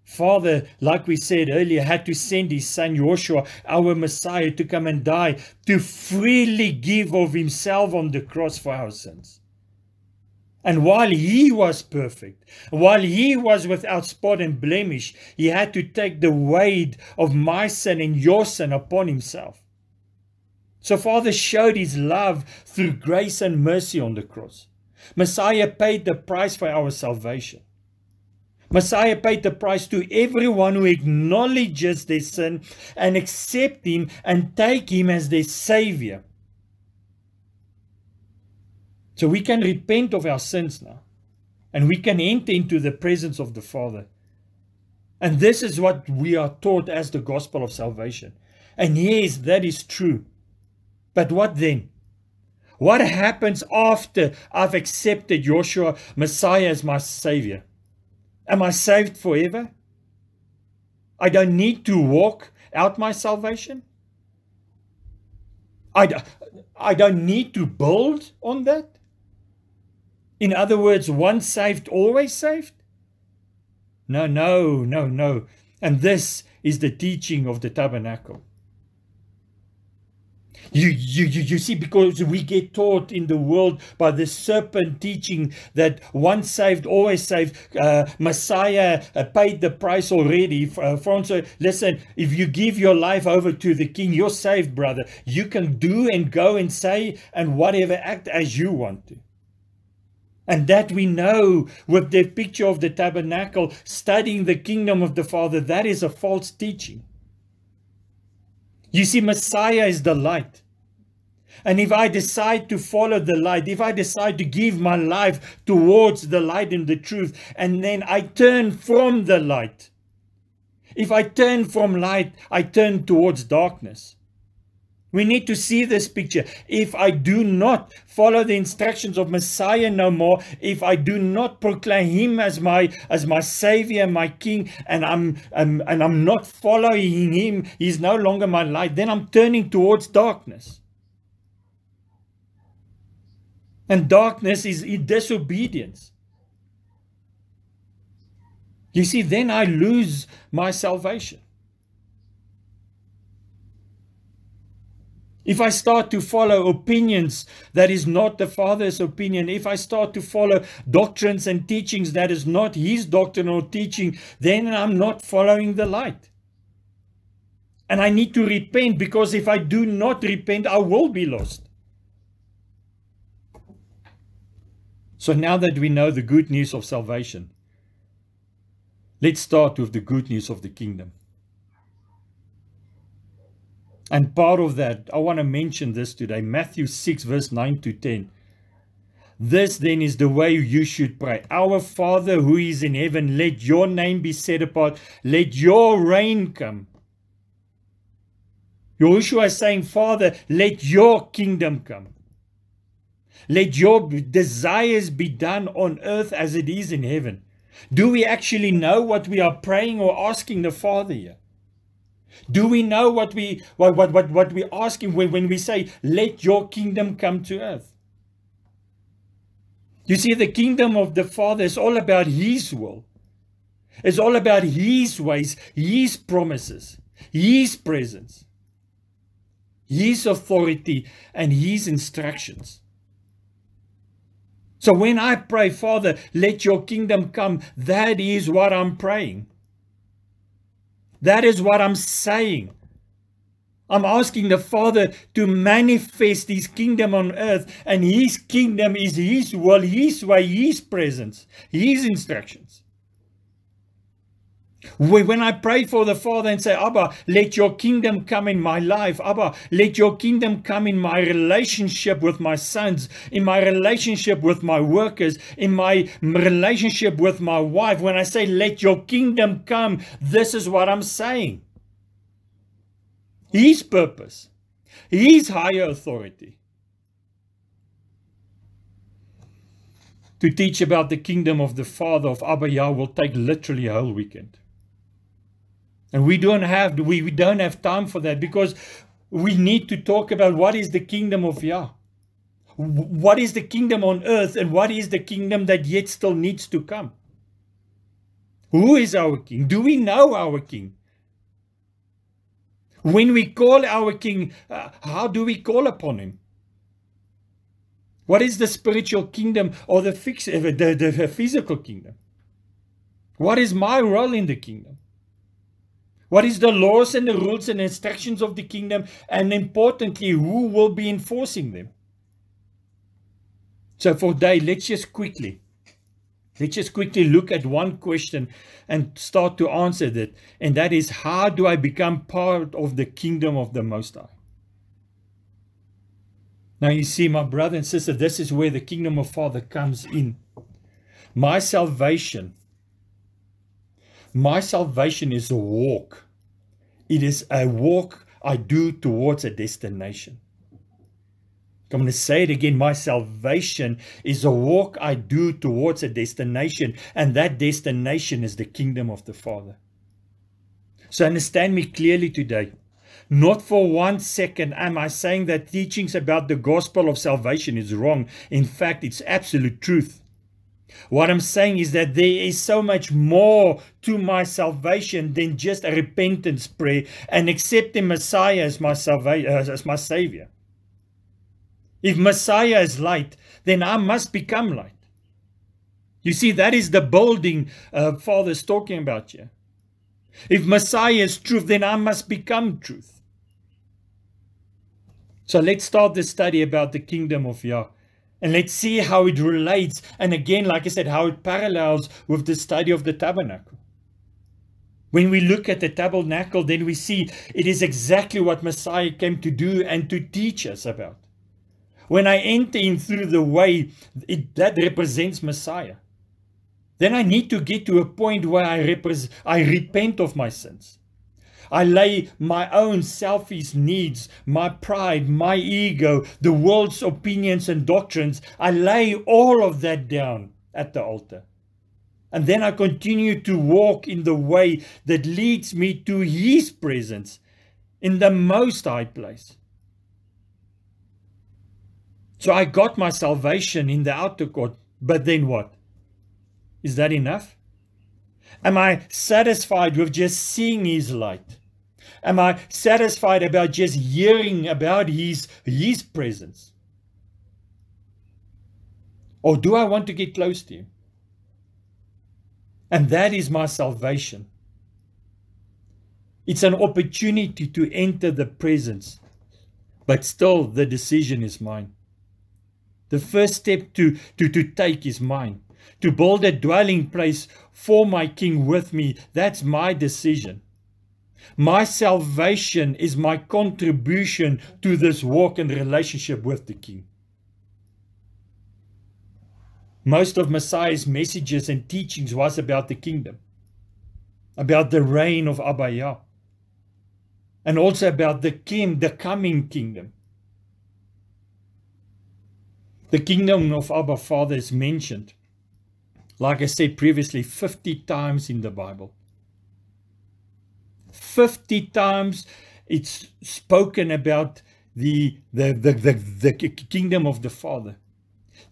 Speaker 1: Father, like we said earlier, had to send his son Yahushua, our Messiah, to come and die, to freely give of himself on the cross for our sins. And while he was perfect, while he was without spot and blemish, he had to take the weight of my sin and your sin upon himself. So Father showed his love through grace and mercy on the cross. Messiah paid the price for our salvation. Messiah paid the price to everyone who acknowledges their sin and accept him and take him as their savior. So we can repent of our sins now and we can enter into the presence of the Father. And this is what we are taught as the gospel of salvation. And yes, that is true. But what then? What happens after I've accepted Yahushua, Messiah, as my Savior? Am I saved forever? I don't need to walk out my salvation? I, I don't need to build on that? In other words, once saved, always saved? No, no, no, no. And this is the teaching of the tabernacle. You, you, you, you see, because we get taught in the world by the serpent teaching that once saved, always saved. Uh, Messiah uh, paid the price already. Uh, Francois, listen, if you give your life over to the king, you're saved, brother. You can do and go and say and whatever act as you want to. And that we know with the picture of the tabernacle, studying the kingdom of the Father, that is a false teaching. You see, Messiah is the light. And if I decide to follow the light, if I decide to give my life towards the light and the truth, and then I turn from the light, if I turn from light, I turn towards darkness. We need to see this picture. If I do not follow the instructions of Messiah no more, if I do not proclaim him as my as my savior, my king, and I'm um, and I'm not following him, he's no longer my light, then I'm turning towards darkness. And darkness is disobedience. You see, then I lose my salvation. If I start to follow opinions that is not the Father's opinion, if I start to follow doctrines and teachings that is not His doctrine or teaching, then I'm not following the light. And I need to repent because if I do not repent, I will be lost. So now that we know the good news of salvation, let's start with the good news of the kingdom. And part of that, I want to mention this today Matthew 6, verse 9 to 10. This then is the way you should pray. Our Father who is in heaven, let your name be set apart. Let your reign come. Yahushua is saying, Father, let your kingdom come. Let your desires be done on earth as it is in heaven. Do we actually know what we are praying or asking the Father here? Do we know what we what what what, what we asking when, when we say, let your kingdom come to earth? You see, the kingdom of the Father is all about His will. It's all about His ways, His promises, His presence, His authority, and His instructions. So when I pray, Father, let your kingdom come, that is what I'm praying. That is what I'm saying. I'm asking the Father to manifest His kingdom on earth, and His kingdom is His will, His way, His presence, His instructions. When I pray for the Father and say, Abba, let your kingdom come in my life. Abba, let your kingdom come in my relationship with my sons, in my relationship with my workers, in my relationship with my wife. When I say, let your kingdom come, this is what I'm saying. His purpose, His higher authority. To teach about the kingdom of the Father of Abba Yah will take literally a whole weekend. And we don't have we, we don't have time for that because we need to talk about what is the kingdom of Yah. What is the kingdom on earth and what is the kingdom that yet still needs to come? Who is our king? Do we know our king? When we call our king, uh, how do we call upon him? What is the spiritual kingdom or the, fix, the, the physical kingdom? What is my role in the kingdom? What is the laws and the rules and instructions of the kingdom? And importantly, who will be enforcing them? So for today, let's just quickly, let's just quickly look at one question and start to answer that. And that is, how do I become part of the kingdom of the Most High? Now you see, my brother and sister, this is where the kingdom of Father comes in. My salvation my salvation is a walk. It is a walk I do towards a destination. I'm going to say it again. My salvation is a walk I do towards a destination, and that destination is the kingdom of the Father. So understand me clearly today. Not for one second am I saying that teachings about the gospel of salvation is wrong. In fact, it's absolute truth. What I'm saying is that there is so much more to my salvation than just a repentance prayer and accepting Messiah as my, uh, as my Savior. If Messiah is light, then I must become light. You see, that is the building uh, Father is talking about here. If Messiah is truth, then I must become truth. So let's start the study about the kingdom of Yah. And let's see how it relates. And again, like I said, how it parallels with the study of the tabernacle. When we look at the tabernacle, then we see it is exactly what Messiah came to do and to teach us about. When I enter in through the way, it, that represents Messiah. Then I need to get to a point where I, I repent of my sins. I lay my own selfish needs, my pride, my ego, the world's opinions and doctrines. I lay all of that down at the altar. And then I continue to walk in the way that leads me to His presence in the most high place. So I got my salvation in the outer court, but then what? Is that enough? Am I satisfied with just seeing His light? Am I satisfied about just hearing about his, his presence? Or do I want to get close to him? And that is my salvation. It's an opportunity to enter the presence, but still the decision is mine. The first step to, to, to take is mine. To build a dwelling place for my king with me, that's my decision. My salvation is my contribution to this walk and relationship with the King. Most of Messiah's messages and teachings was about the kingdom, about the reign of Abba and also about the king, the coming kingdom. The kingdom of Abba Father is mentioned, like I said previously, 50 times in the Bible. 50 times it's spoken about the, the, the, the, the kingdom of the Father.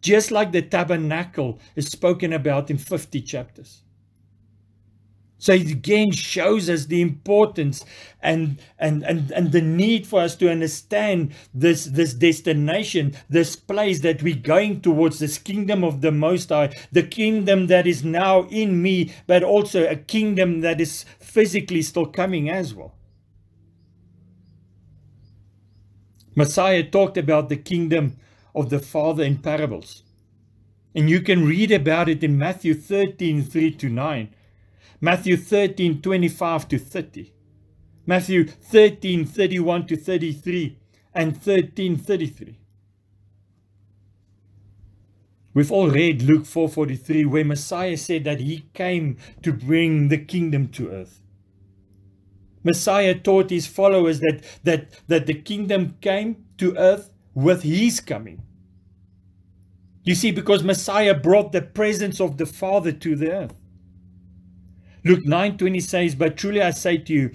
Speaker 1: Just like the tabernacle is spoken about in 50 chapters. So it again shows us the importance and, and, and, and the need for us to understand this, this destination, this place that we're going towards, this kingdom of the Most High, the kingdom that is now in me, but also a kingdom that is physically still coming as well. Messiah talked about the kingdom of the Father in parables. And you can read about it in Matthew 13 3 to 9. Matthew 13, 25 to 30. Matthew 13, 31 to 33 and 13, 33. We've all read Luke 4:43 where Messiah said that he came to bring the kingdom to earth. Messiah taught his followers that that that the kingdom came to earth with his coming. You see because Messiah brought the presence of the Father to the earth. Luke 9:20 says, "But truly I say to you,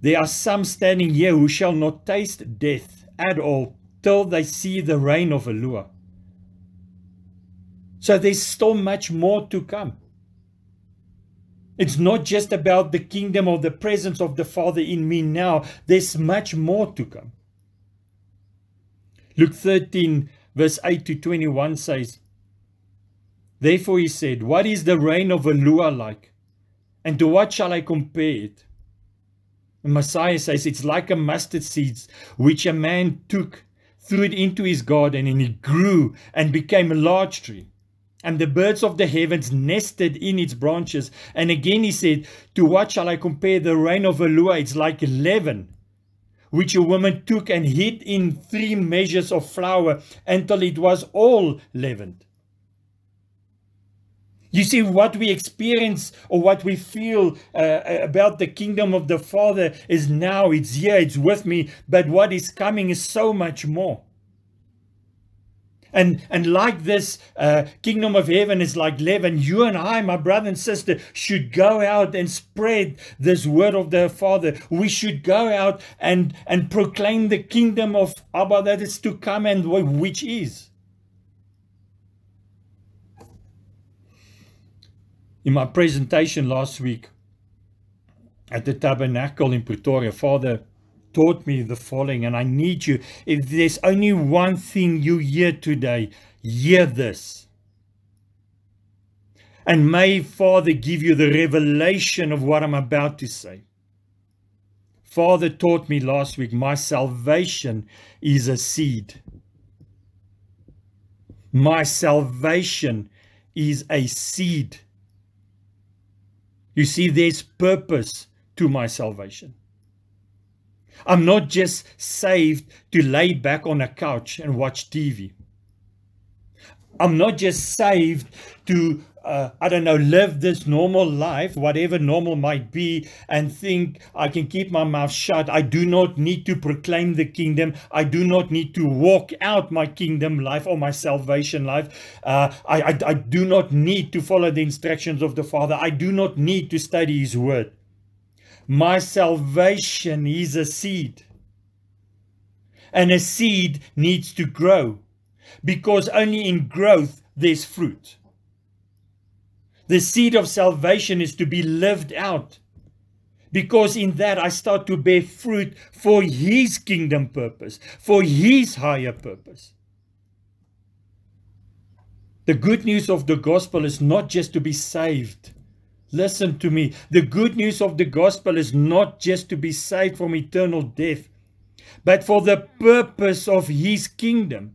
Speaker 1: there are some standing here who shall not taste death at all till they see the reign of Elohim." So there's still much more to come. It's not just about the kingdom or the presence of the Father in me now. There's much more to come. Luke 13, verse 8 to 21 says, Therefore he said, What is the reign of Elohim like? And to what shall I compare it? And Messiah says, It's like a mustard seed which a man took, threw it into his garden, and it grew and became a large tree and the birds of the heavens nested in its branches. And again he said, To what shall I compare the reign of Elohim? It's like leaven, which a woman took and hid in three measures of flour until it was all leavened. You see, what we experience or what we feel uh, about the kingdom of the Father is now, it's here, it's with me, but what is coming is so much more. And and like this uh, kingdom of heaven is like leaven. You and I, my brother and sister, should go out and spread this word of the Father. We should go out and and proclaim the kingdom of Abba that is to come and which is. In my presentation last week at the tabernacle in Pretoria, Father taught me the following, and I need you. If there's only one thing you hear today, hear this. And may Father give you the revelation of what I'm about to say. Father taught me last week my salvation is a seed. My salvation is a seed. You see, there's purpose to my salvation. I'm not just saved to lay back on a couch and watch TV. I'm not just saved to, uh, I don't know, live this normal life, whatever normal might be, and think I can keep my mouth shut. I do not need to proclaim the kingdom. I do not need to walk out my kingdom life or my salvation life. Uh, I, I, I do not need to follow the instructions of the Father. I do not need to study His word. My salvation is a seed. And a seed needs to grow because only in growth there's fruit. The seed of salvation is to be lived out because in that I start to bear fruit for His kingdom purpose, for His higher purpose. The good news of the gospel is not just to be saved Listen to me. The good news of the gospel is not just to be saved from eternal death, but for the purpose of his kingdom.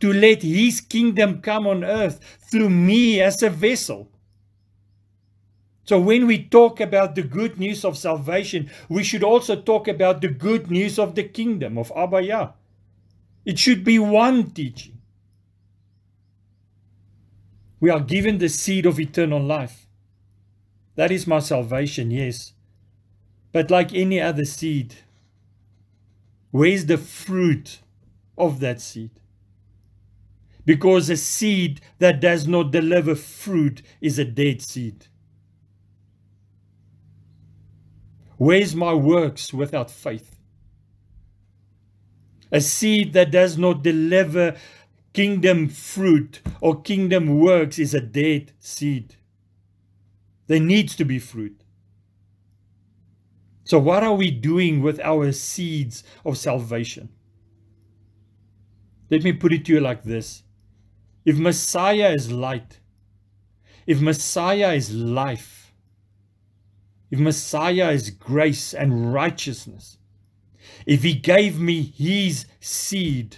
Speaker 1: To let his kingdom come on earth through me as a vessel. So, when we talk about the good news of salvation, we should also talk about the good news of the kingdom of Abba Yah. It should be one teaching. We are given the seed of eternal life. That is my salvation, yes. But like any other seed, where's the fruit of that seed? Because a seed that does not deliver fruit is a dead seed. Where's my works without faith? A seed that does not deliver kingdom fruit or kingdom works is a dead seed. There needs to be fruit. So, what are we doing with our seeds of salvation? Let me put it to you like this if Messiah is light, if Messiah is life, if Messiah is grace and righteousness, if He gave me His seed,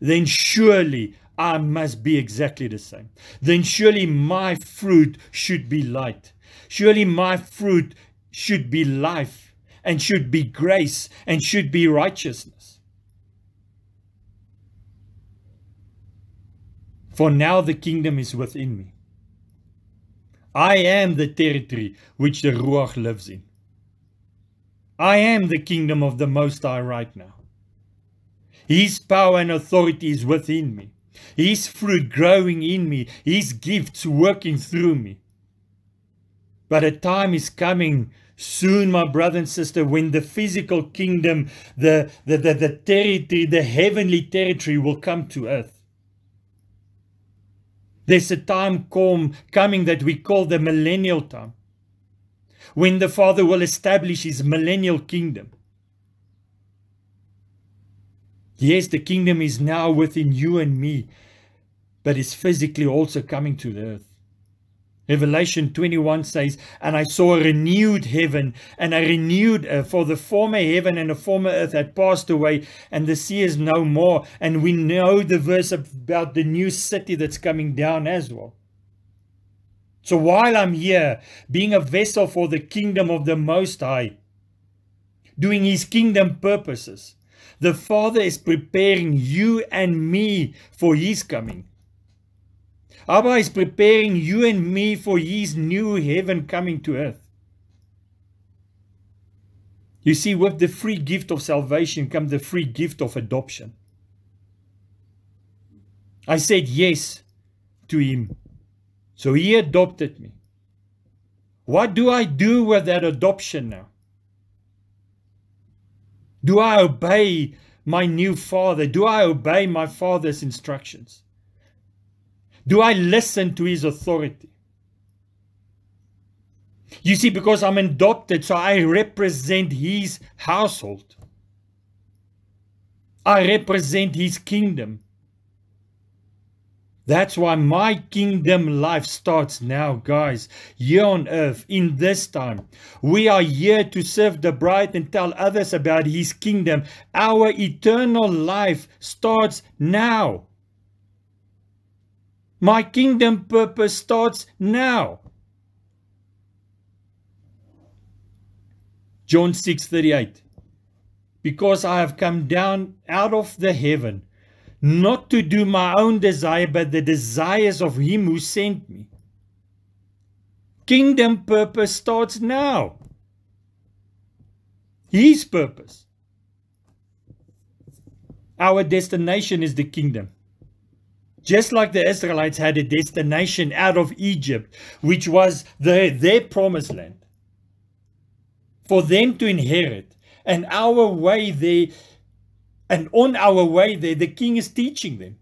Speaker 1: then surely I must be exactly the same. Then surely my fruit should be light Surely my fruit should be life and should be grace and should be righteousness. For now the kingdom is within me. I am the territory which the Ruach lives in. I am the kingdom of the Most High right now. His power and authority is within me. His fruit growing in me. His gifts working through me. But a time is coming soon, my brother and sister, when the physical kingdom, the, the, the, the territory, the heavenly territory will come to earth. There's a time come, coming that we call the millennial time, when the Father will establish his millennial kingdom. Yes, the kingdom is now within you and me, but it's physically also coming to the earth. Revelation 21 says, And I saw a renewed heaven and a renewed earth, for the former heaven and the former earth had passed away, and the sea is no more. And we know the verse about the new city that's coming down as well. So while I'm here, being a vessel for the kingdom of the Most High, doing His kingdom purposes, the Father is preparing you and me for His coming. Abba is preparing you and me for his new heaven coming to earth. You see, with the free gift of salvation comes the free gift of adoption. I said yes to him, so he adopted me. What do I do with that adoption now? Do I obey my new father? Do I obey my father's instructions? Do I listen to his authority? You see, because I'm adopted, so I represent his household. I represent his kingdom. That's why my kingdom life starts now, guys, here on earth, in this time. We are here to serve the bride and tell others about his kingdom. Our eternal life starts now. My kingdom purpose starts now. John 6:38 Because I have come down out of the heaven not to do my own desire but the desires of him who sent me. Kingdom purpose starts now. His purpose. Our destination is the kingdom. Just like the Israelites had a destination out of Egypt, which was the, their promised land, for them to inherit. And our way there, and on our way there, the king is teaching them.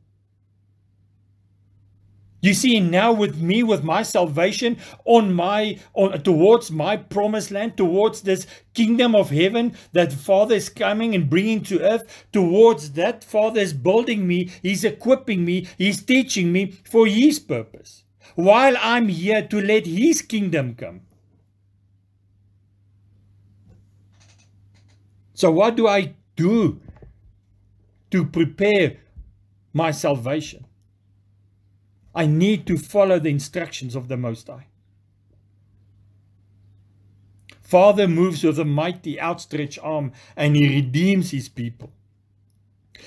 Speaker 1: You see, now with me, with my salvation on my on towards my promised land, towards this kingdom of heaven that Father is coming and bringing to earth, towards that Father is building me, He's equipping me, He's teaching me for His purpose. While I'm here to let His kingdom come. So what do I do to prepare my salvation? I need to follow the instructions of the Most High. Father moves with a mighty outstretched arm and he redeems his people.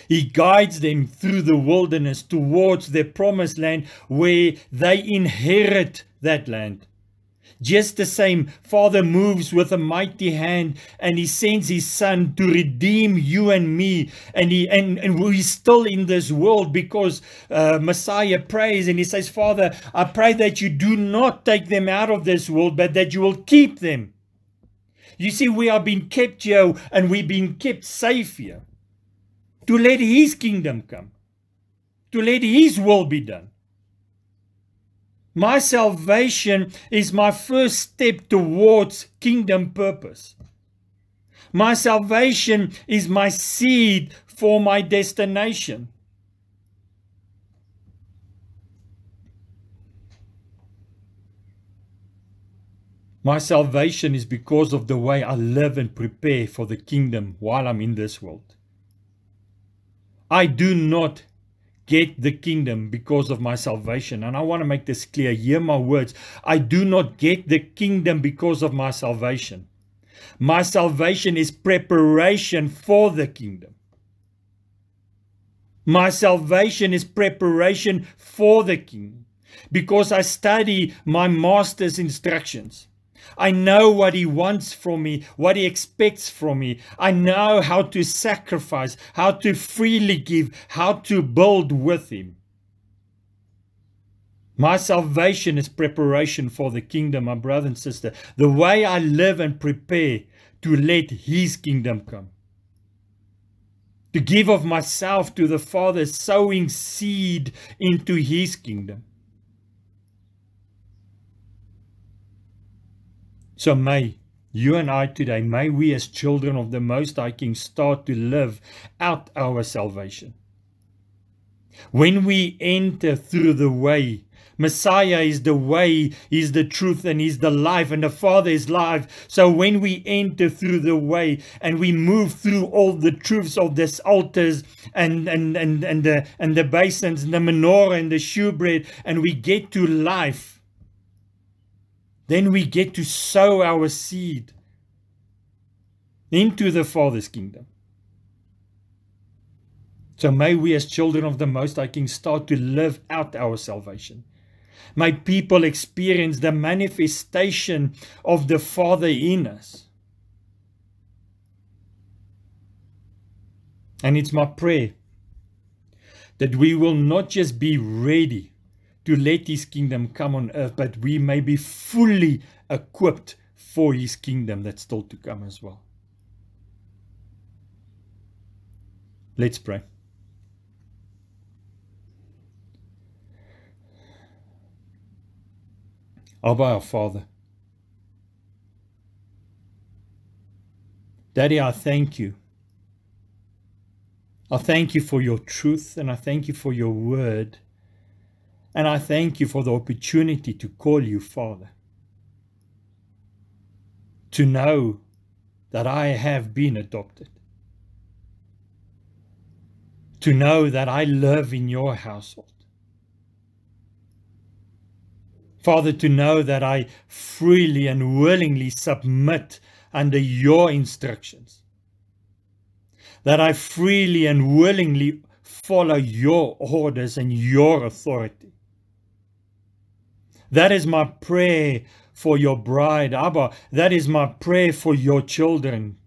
Speaker 1: He guides them through the wilderness towards their promised land where they inherit that land. Just the same, Father moves with a mighty hand and he sends his son to redeem you and me. And he and, and we're still in this world because uh, Messiah prays and he says, Father, I pray that you do not take them out of this world, but that you will keep them. You see, we are being kept here and we've been kept safe here to let his kingdom come, to let his will be done. My salvation is my first step towards kingdom purpose. My salvation is my seed for my destination. My salvation is because of the way I live and prepare for the kingdom while I'm in this world. I do not get the kingdom because of my salvation. And I want to make this clear. Hear my words. I do not get the kingdom because of my salvation. My salvation is preparation for the kingdom. My salvation is preparation for the kingdom because I study my master's instructions. I know what he wants from me, what he expects from me. I know how to sacrifice, how to freely give, how to build with him. My salvation is preparation for the kingdom, my brother and sister. The way I live and prepare to let his kingdom come. To give of myself to the Father, sowing seed into his kingdom. So may you and I today, may we as children of the Most High King start to live out our salvation. When we enter through the way, Messiah is the way, is the truth, and is the life, and the Father is life. So when we enter through the way and we move through all the truths of this altars and and and and the and the basins and the menorah and the shewbread, and we get to life, then we get to sow our seed into the Father's kingdom. So may we, as children of the Most High King, start to live out our salvation. May people experience the manifestation of the Father in us. And it's my prayer that we will not just be ready to let his kingdom come on earth, but we may be fully equipped for his kingdom that's still to come as well. Let's pray. Abba, our Father. Daddy, I thank you. I thank you for your truth and I thank you for your word. And I thank you for the opportunity to call you Father. To know that I have been adopted. To know that I live in your household. Father, to know that I freely and willingly submit under your instructions. That I freely and willingly follow your orders and your authority. That is my prayer for your bride, Abba. That is my prayer for your children.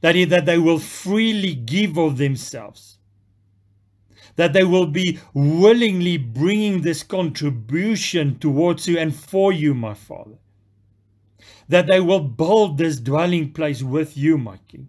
Speaker 1: That is, that they will freely give of themselves. That they will be willingly bringing this contribution towards you and for you, my Father. That they will build this dwelling place with you, my King.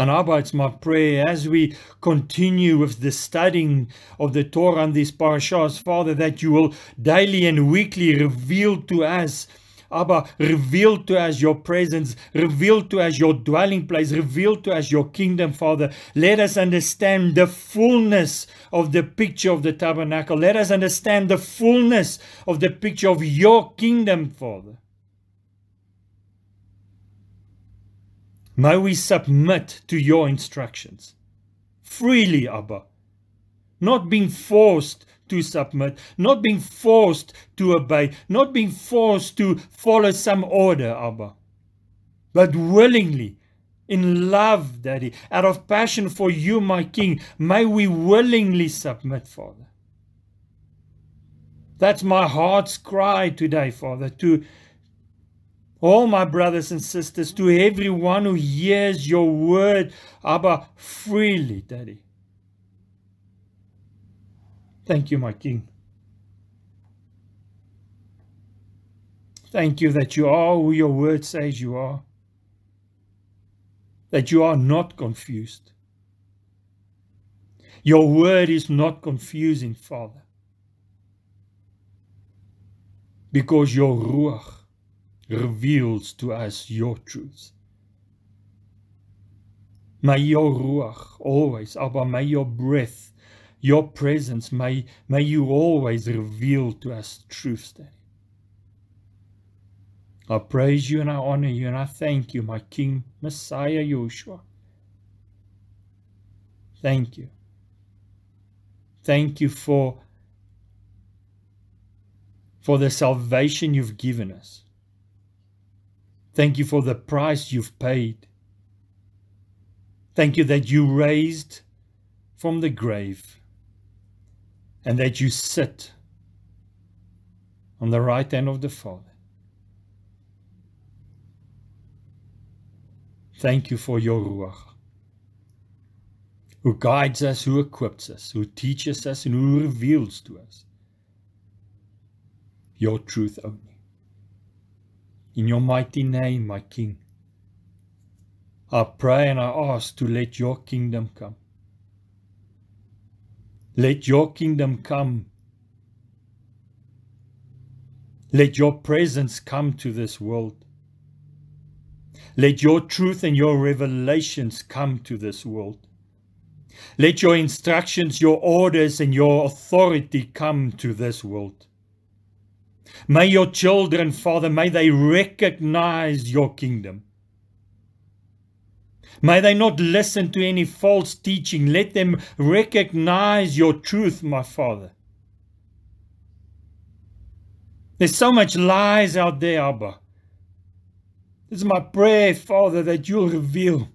Speaker 1: And Abba, it's my prayer as we continue with the studying of the Torah and these parashas, Father, that you will daily and weekly reveal to us Abba, reveal to us your presence, reveal to us your dwelling place, reveal to us your kingdom, Father. Let us understand the fullness of the picture of the tabernacle. Let us understand the fullness of the picture of your kingdom, Father. May we submit to your instructions. Freely, Abba, not being forced to submit, not being forced to obey, not being forced to follow some order, Abba, but willingly, in love, Daddy, out of passion for you, my King, may we willingly submit, Father. That's my heart's cry today, Father, to all my brothers and sisters, to everyone who hears your word, Abba, freely, Daddy. Thank you, my King. Thank you that you are who your word says you are. That you are not confused. Your word is not confusing, Father. Because your Ruach reveals to us your truth. May your Ruach always, Abba, may your breath, your presence, may, may you always reveal to us truth, Daddy. I praise you and I honor you and I thank you, my King, Messiah Yeshua. Thank you. Thank you for, for the salvation you've given us. Thank you for the price you've paid. Thank you that you raised from the grave and that you sit on the right hand of the Father. Thank you for your Ruach, who guides us, who equips us, who teaches us, and who reveals to us your truth only. In your mighty name, my King, I pray and I ask to let your kingdom come. Let your kingdom come. Let your presence come to this world. Let your truth and your revelations come to this world. Let your instructions, your orders, and your authority come to this world. May your children, Father, may they recognize your kingdom. May they not listen to any false teaching. Let them recognize your truth, my Father. There's so much lies out there, Abba. This is my prayer, Father, that you'll reveal.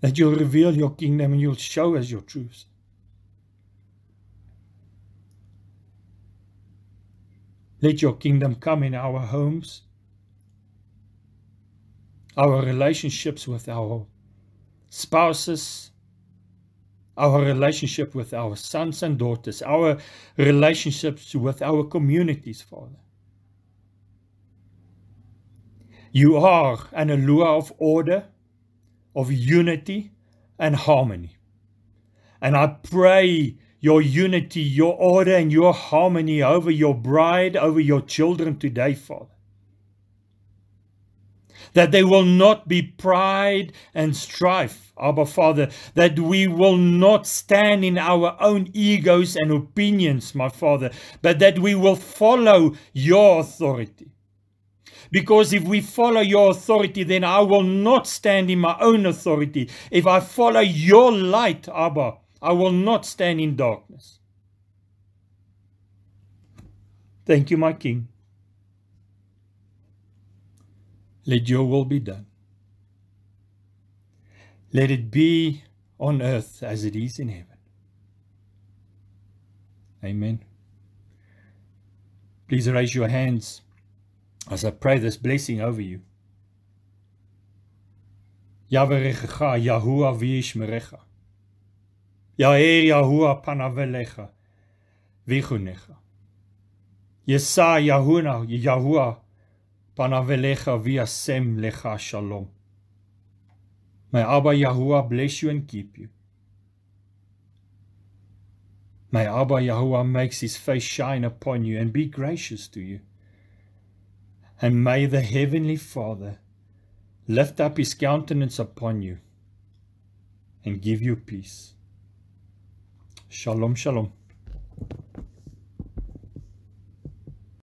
Speaker 1: That you'll reveal your kingdom and you'll show us your truth. Let your kingdom come in our homes, our relationships with our spouses, our relationship with our sons and daughters, our relationships with our communities, Father. You are an Eloah of order, of unity and harmony. And I pray your unity, your order, and your harmony over your bride, over your children today, Father that there will not be pride and strife, Abba Father, that we will not stand in our own egos and opinions, my Father, but that we will follow your authority. Because if we follow your authority, then I will not stand in my own authority. If I follow your light, Abba, I will not stand in darkness. Thank you, my King. Let your will be done. Let it be on earth as it is in heaven. Amen. Please raise your hands as I pray this blessing over you. Yahweh Yahuwah Yair Yahuwah panavelecha. Yesa Yahuna Yahuwah Panavelecha viasem lecha shalom. May Abba Yahuwah bless you and keep you. May Abba Yahuwah makes his face shine upon you and be gracious to you. And may the Heavenly Father lift up his countenance upon you and give you peace. Shalom, shalom.